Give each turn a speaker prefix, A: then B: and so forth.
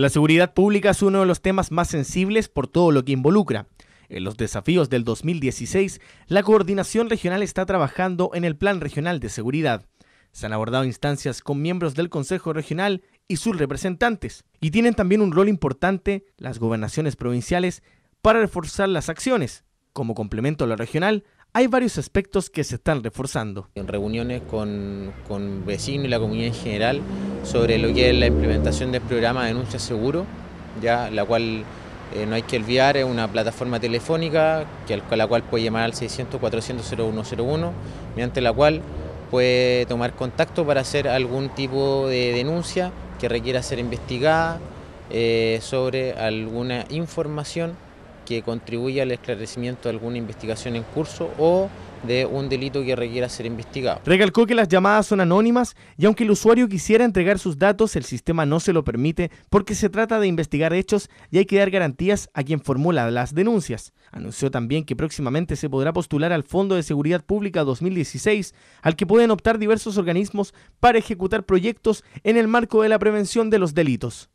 A: La seguridad pública es uno de los temas más sensibles por todo lo que involucra. En los desafíos del 2016, la coordinación regional está trabajando en el Plan Regional de Seguridad. Se han abordado instancias con miembros del Consejo Regional y sus representantes, y tienen también un rol importante las gobernaciones provinciales para reforzar las acciones. Como complemento a lo regional, hay varios aspectos que se están reforzando.
B: En reuniones con, vecinos y la comunidad en general sobre lo que es la implementación del programa de denuncia seguro, ya la cual eh, no hay que olvidar es una plataforma telefónica que, con la cual puede llamar al 600 400 0101, mediante la cual puede tomar contacto para hacer algún tipo de denuncia que requiera ser investigada eh, sobre alguna información que contribuya al esclarecimiento de alguna investigación en curso o de un delito que requiera ser investigado.
A: Recalcó que las llamadas son anónimas y aunque el usuario quisiera entregar sus datos, el sistema no se lo permite porque se trata de investigar hechos y hay que dar garantías a quien formula las denuncias. Anunció también que próximamente se podrá postular al Fondo de Seguridad Pública 2016, al que pueden optar diversos organismos para ejecutar proyectos en el marco de la prevención de los delitos.